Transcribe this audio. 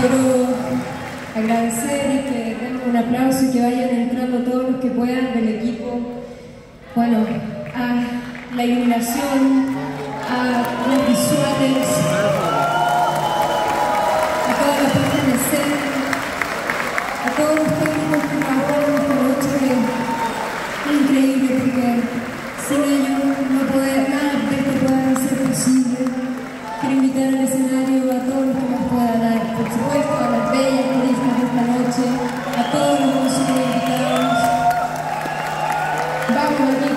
quiero agradecer que den un aplauso y que vayan entrando todos los que puedan del equipo, bueno, a la iluminación, a los visuales. Да, помогите.